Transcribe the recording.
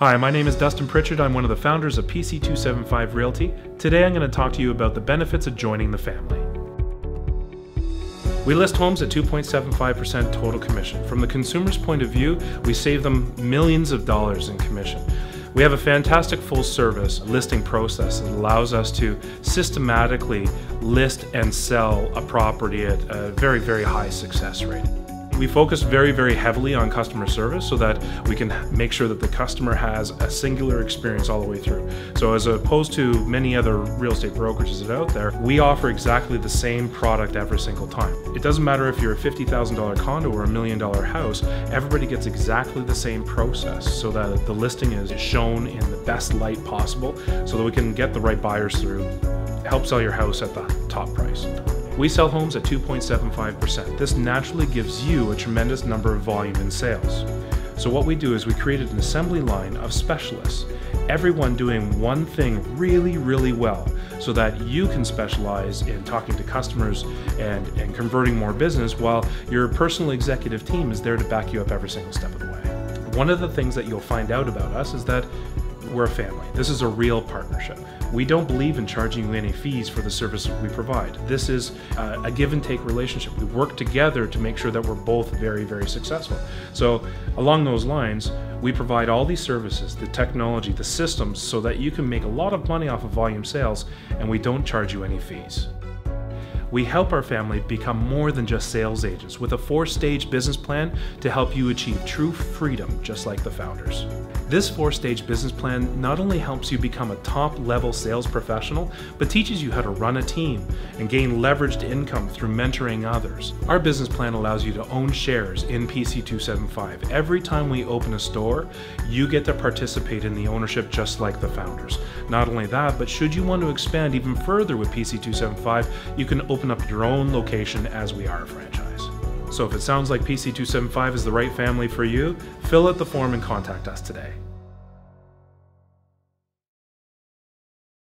Hi, my name is Dustin Pritchard. I'm one of the founders of PC275 Realty. Today I'm going to talk to you about the benefits of joining the family. We list homes at 2.75% total commission. From the consumer's point of view, we save them millions of dollars in commission. We have a fantastic full service listing process that allows us to systematically list and sell a property at a very, very high success rate. We focus very, very heavily on customer service so that we can make sure that the customer has a singular experience all the way through. So as opposed to many other real estate brokerages that are out there, we offer exactly the same product every single time. It doesn't matter if you're a $50,000 condo or a million dollar house, everybody gets exactly the same process so that the listing is shown in the best light possible so that we can get the right buyers through, help sell your house at the top price. We sell homes at 2.75%. This naturally gives you a tremendous number of volume in sales. So what we do is we created an assembly line of specialists, everyone doing one thing really, really well so that you can specialize in talking to customers and, and converting more business while your personal executive team is there to back you up every single step of the way. One of the things that you'll find out about us is that we're a family. This is a real partnership. We don't believe in charging you any fees for the service we provide. This is uh, a give and take relationship. We work together to make sure that we're both very, very successful. So, along those lines, we provide all these services, the technology, the systems, so that you can make a lot of money off of volume sales and we don't charge you any fees. We help our family become more than just sales agents with a four stage business plan to help you achieve true freedom, just like the founders. This four stage business plan not only helps you become a top level sales professional, but teaches you how to run a team and gain leveraged income through mentoring others. Our business plan allows you to own shares in PC275. Every time we open a store, you get to participate in the ownership just like the founders. Not only that, but should you want to expand even further with PC275, you can open up your own location as we are a franchise. So if it sounds like PC275 is the right family for you, fill out the form and contact us today.